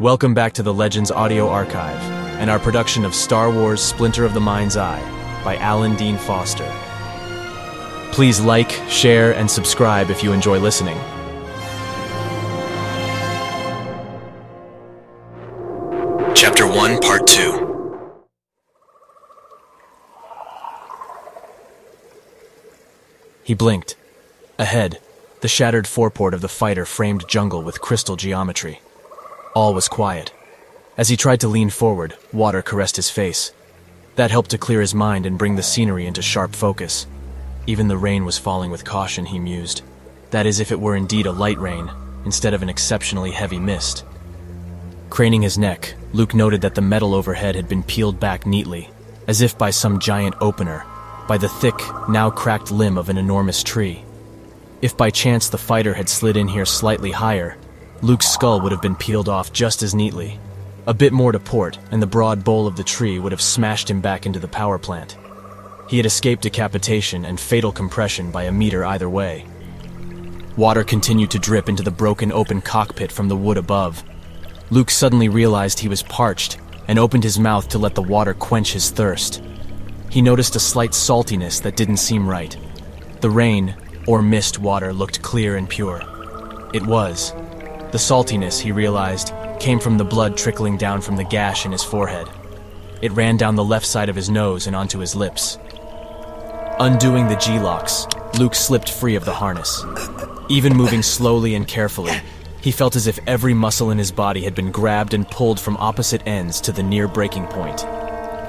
Welcome back to the Legends Audio Archive and our production of Star Wars Splinter of the Mind's Eye by Alan Dean Foster. Please like, share, and subscribe if you enjoy listening. Chapter 1, Part 2. He blinked. Ahead, the shattered foreport of the fighter framed jungle with crystal geometry. All was quiet. As he tried to lean forward, water caressed his face. That helped to clear his mind and bring the scenery into sharp focus. Even the rain was falling with caution, he mused. That is, if it were indeed a light rain, instead of an exceptionally heavy mist. Craning his neck, Luke noted that the metal overhead had been peeled back neatly, as if by some giant opener, by the thick, now cracked limb of an enormous tree. If by chance the fighter had slid in here slightly higher, Luke's skull would have been peeled off just as neatly. A bit more to port, and the broad bole of the tree would have smashed him back into the power plant. He had escaped decapitation and fatal compression by a meter either way. Water continued to drip into the broken open cockpit from the wood above. Luke suddenly realized he was parched and opened his mouth to let the water quench his thirst. He noticed a slight saltiness that didn't seem right. The rain, or mist water, looked clear and pure. It was. The saltiness, he realized, came from the blood trickling down from the gash in his forehead. It ran down the left side of his nose and onto his lips. Undoing the G-locks, Luke slipped free of the harness. Even moving slowly and carefully, he felt as if every muscle in his body had been grabbed and pulled from opposite ends to the near breaking point.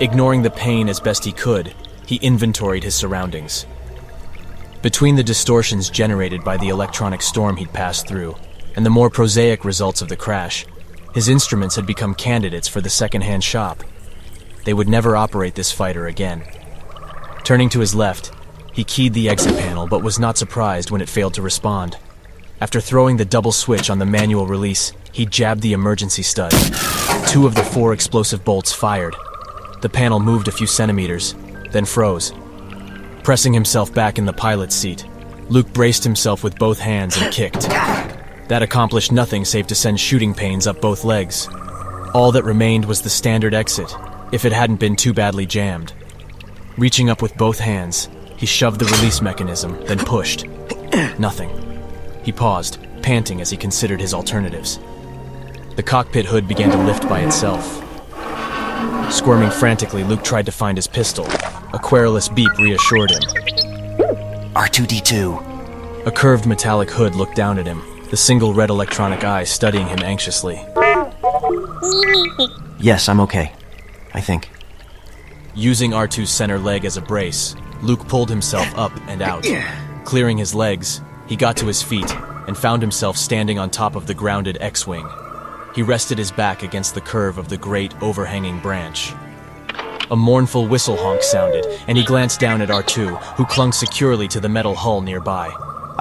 Ignoring the pain as best he could, he inventoried his surroundings. Between the distortions generated by the electronic storm he'd passed through, and the more prosaic results of the crash, his instruments had become candidates for the second-hand shop. They would never operate this fighter again. Turning to his left, he keyed the exit panel but was not surprised when it failed to respond. After throwing the double switch on the manual release, he jabbed the emergency stud. Two of the four explosive bolts fired. The panel moved a few centimeters, then froze. Pressing himself back in the pilot's seat, Luke braced himself with both hands and kicked. That accomplished nothing save to send shooting pains up both legs. All that remained was the standard exit, if it hadn't been too badly jammed. Reaching up with both hands, he shoved the release mechanism, then pushed. Nothing. He paused, panting as he considered his alternatives. The cockpit hood began to lift by itself. Squirming frantically, Luke tried to find his pistol. A querulous beep reassured him. R2D2. A curved metallic hood looked down at him, the single red electronic eye studying him anxiously. Yes, I'm okay. I think. Using R2's center leg as a brace, Luke pulled himself up and out. Clearing his legs, he got to his feet and found himself standing on top of the grounded X Wing. He rested his back against the curve of the great overhanging branch. A mournful whistle honk sounded, and he glanced down at R2, who clung securely to the metal hull nearby.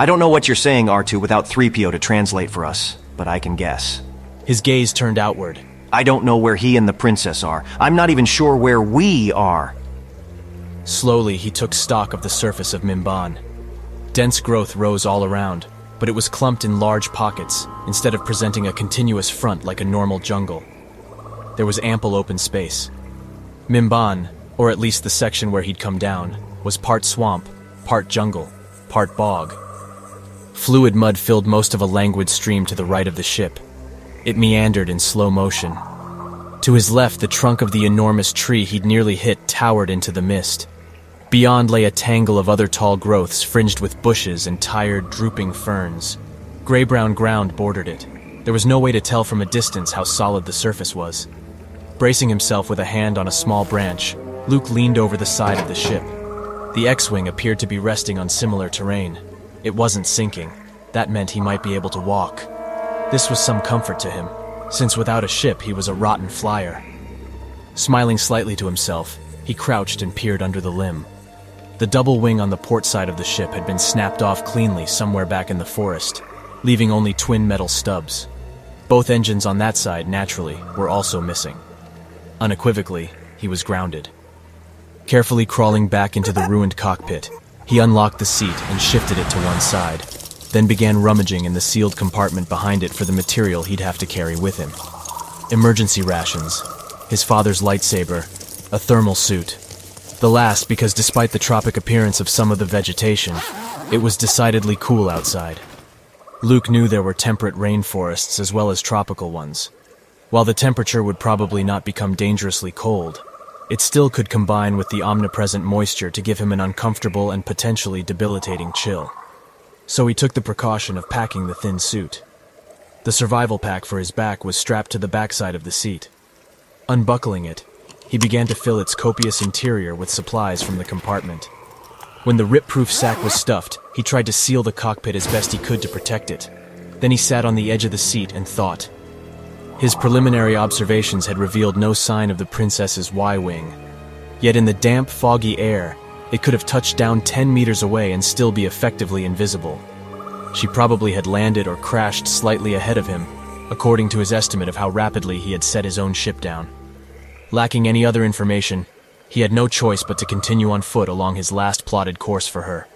I don't know what you're saying, R2, without 3PO to translate for us, but I can guess. His gaze turned outward. I don't know where he and the princess are. I'm not even sure where we are. Slowly, he took stock of the surface of Mimban. Dense growth rose all around, but it was clumped in large pockets instead of presenting a continuous front like a normal jungle. There was ample open space. Mimban, or at least the section where he'd come down, was part swamp, part jungle, part bog. Fluid mud filled most of a languid stream to the right of the ship. It meandered in slow motion. To his left, the trunk of the enormous tree he'd nearly hit towered into the mist. Beyond lay a tangle of other tall growths fringed with bushes and tired, drooping ferns. Gray brown ground bordered it. There was no way to tell from a distance how solid the surface was. Bracing himself with a hand on a small branch, Luke leaned over the side of the ship. The X Wing appeared to be resting on similar terrain. It wasn't sinking. That meant he might be able to walk. This was some comfort to him, since without a ship he was a rotten flyer. Smiling slightly to himself, he crouched and peered under the limb. The double wing on the port side of the ship had been snapped off cleanly somewhere back in the forest, leaving only twin metal stubs. Both engines on that side, naturally, were also missing. Unequivocally, he was grounded. Carefully crawling back into the ruined cockpit, he unlocked the seat and shifted it to one side, then began rummaging in the sealed compartment behind it for the material he'd have to carry with him. emergency rations, his father's lightsaber, a thermal suit. The last because despite the tropic appearance of some of the vegetation, it was decidedly cool outside. Luke knew there were temperate rainforests as well as tropical ones. While the temperature would probably not become dangerously cold, it still could combine with the omnipresent moisture to give him an uncomfortable and potentially debilitating chill. So he took the precaution of packing the thin suit. The survival pack for his back was strapped to the backside of the seat. Unbuckling it, he began to fill its copious interior with supplies from the compartment. When the rip-proof sack was stuffed, he tried to seal the cockpit as best he could to protect it. Then he sat on the edge of the seat and thought. His preliminary observations had revealed no sign of the princess's Y-wing. Yet in the damp, foggy air, it could have touched down 10 meters away and still be effectively invisible. She probably had landed or crashed slightly ahead of him, according to his estimate of how rapidly he had set his own ship down. Lacking any other information, he had no choice but to continue on foot along his last plotted course for her.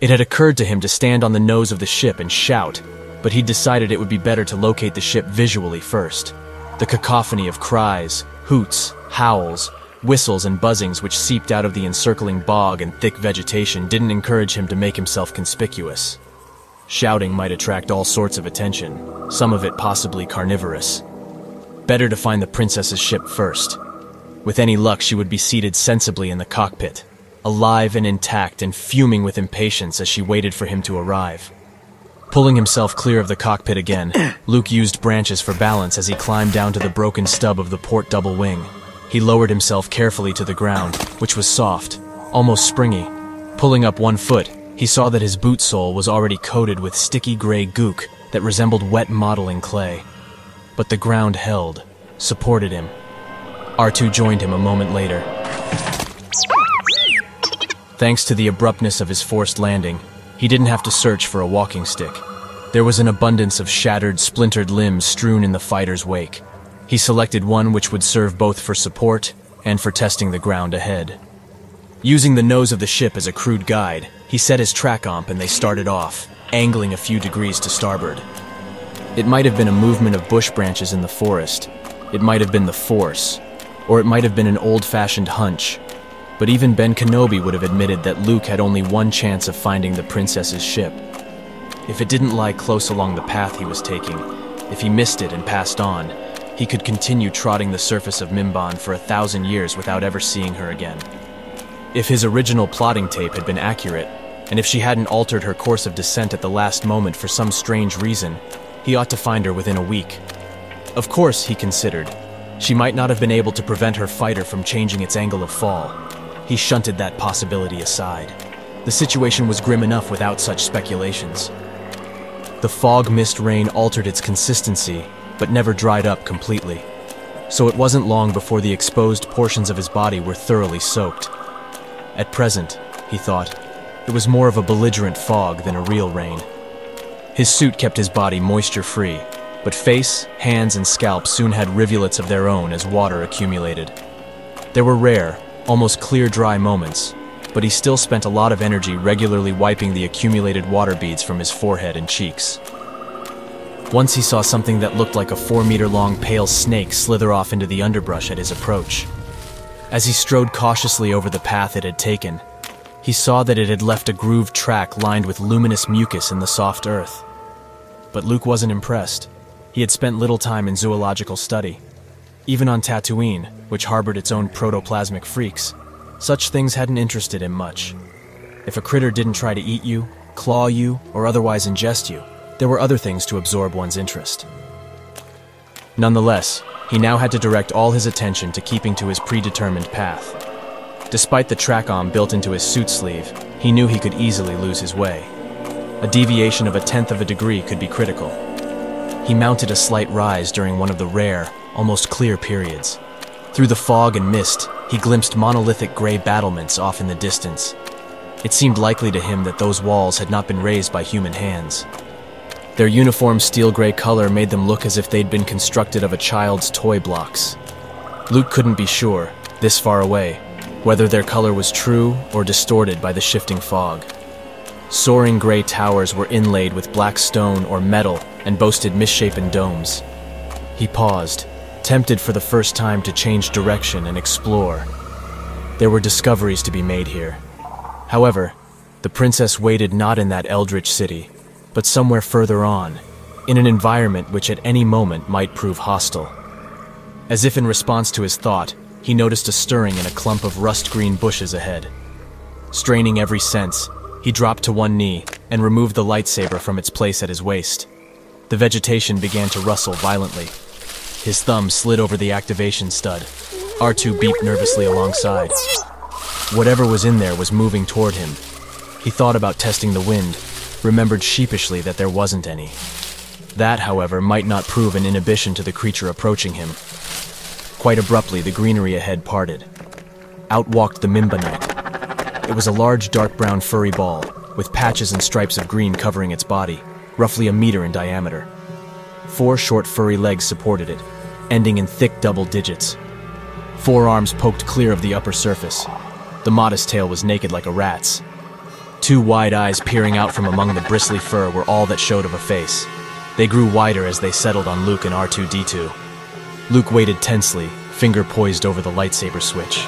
It had occurred to him to stand on the nose of the ship and shout, but he decided it would be better to locate the ship visually first. The cacophony of cries, hoots, howls, whistles, and buzzings which seeped out of the encircling bog and thick vegetation didn't encourage him to make himself conspicuous. Shouting might attract all sorts of attention, some of it possibly carnivorous. Better to find the princess's ship first. With any luck, she would be seated sensibly in the cockpit, alive and intact and fuming with impatience as she waited for him to arrive. Pulling himself clear of the cockpit again, Luke used branches for balance as he climbed down to the broken stub of the port double wing. He lowered himself carefully to the ground, which was soft, almost springy. Pulling up one foot, he saw that his boot sole was already coated with sticky gray gook that resembled wet modeling clay. But the ground held, supported him. R2 joined him a moment later. Thanks to the abruptness of his forced landing, he didn't have to search for a walking stick. There was an abundance of shattered, splintered limbs strewn in the fighter's wake. He selected one which would serve both for support and for testing the ground ahead. Using the nose of the ship as a crude guide, he set his TRACOMP and they started off, angling a few degrees to starboard. It might have been a movement of bush branches in the forest. It might have been the Force. Or it might have been an old-fashioned hunch. But even Ben Kenobi would have admitted that Luke had only one chance of finding the princess's ship. If it didn't lie close along the path he was taking, if he missed it and passed on, he could continue trotting the surface of Mimban for a thousand years without ever seeing her again. If his original plotting tape had been accurate, and if she hadn't altered her course of descent at the last moment for some strange reason, he ought to find her within a week. Of course, he considered, she might not have been able to prevent her fighter from changing its angle of fall. He shunted that possibility aside. The situation was grim enough without such speculations. The fog mist rain altered its consistency, but never dried up completely. So it wasn't long before the exposed portions of his body were thoroughly soaked. At present, he thought, it was more of a belligerent fog than a real rain. His suit kept his body moisture-free, but face, hands, and scalp soon had rivulets of their own as water accumulated. They were rare, almost clear dry moments, but he still spent a lot of energy regularly wiping the accumulated water beads from his forehead and cheeks. Once he saw something that looked like a four-meter-long pale snake slither off into the underbrush at his approach. As he strode cautiously over the path it had taken, he saw that it had left a grooved track lined with luminous mucus in the soft earth. But Luke wasn't impressed. He had spent little time in zoological study. Even on Tatooine, which harbored its own protoplasmic freaks, such things hadn't interested him much. If a critter didn't try to eat you, claw you, or otherwise ingest you, there were other things to absorb one's interest. Nonetheless, he now had to direct all his attention to keeping to his predetermined path. Despite the TRACOMP built into his suit sleeve, he knew he could easily lose his way. A deviation of a tenth of a degree could be critical. He mounted a slight rise during one of the rare, almost clear periods. Through the fog and mist, he glimpsed monolithic gray battlements off in the distance. It seemed likely to him that those walls had not been raised by human hands. Their uniform steel gray color made them look as if they'd been constructed of a child's toy blocks. Luke couldn't be sure, this far away, whether their color was true or distorted by the shifting fog. Soaring gray towers were inlaid with black stone or metal and boasted misshapen domes. He paused, tempted for the first time to change direction and explore. There were discoveries to be made here. However, the princess waited not in that eldritch city, but somewhere further on, in an environment which at any moment might prove hostile. As if in response to his thought, he noticed a stirring in a clump of rust-green bushes ahead. Straining every sense, he dropped to one knee and removed the lightsaber from its place at his waist. The vegetation began to rustle violently. His thumb slid over the activation stud. R2 beeped nervously alongside. Whatever was in there was moving toward him. He thought about testing the wind, remembered sheepishly that there wasn't any. That, however, might not prove an inhibition to the creature approaching him. Quite abruptly, the greenery ahead parted. Out walked the Mimbanite. It was a large dark brown furry ball, with patches and stripes of green covering its body, roughly a meter in diameter. Four short furry legs supported it, ending in thick double digits. Four arms poked clear of the upper surface. The modest tail was naked like a rat's. Two wide eyes peering out from among the bristly fur were all that showed of a face. They grew wider as they settled on Luke and R2-D2. Luke waited tensely, finger poised over the lightsaber switch.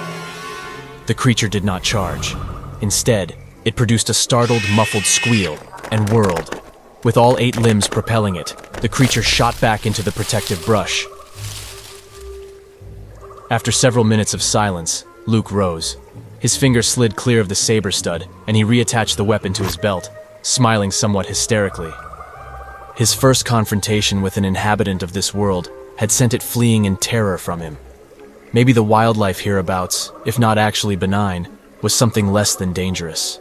The creature did not charge. Instead, it produced a startled, muffled squeal and whirled. With all eight limbs propelling it, the creature shot back into the protective brush. After several minutes of silence, Luke rose. His finger slid clear of the saber stud, and he reattached the weapon to his belt, smiling somewhat hysterically. His first confrontation with an inhabitant of this world had sent it fleeing in terror from him. Maybe the wildlife hereabouts, if not actually benign, was something less than dangerous.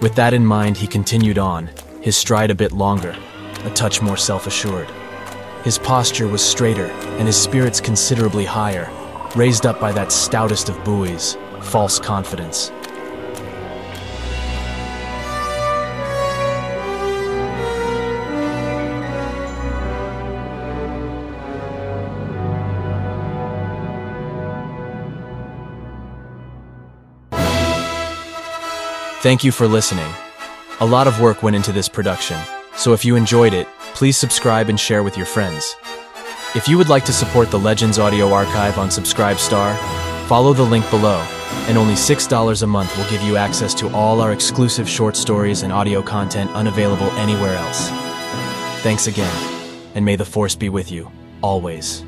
With that in mind, he continued on, his stride a bit longer, a touch more self-assured. His posture was straighter, and his spirits considerably higher, raised up by that stoutest of buoys, false confidence. Thank you for listening. A lot of work went into this production, so if you enjoyed it, please subscribe and share with your friends. If you would like to support the Legends Audio Archive on Subscribestar, follow the link below, and only $6 a month will give you access to all our exclusive short stories and audio content unavailable anywhere else. Thanks again, and may the Force be with you, always.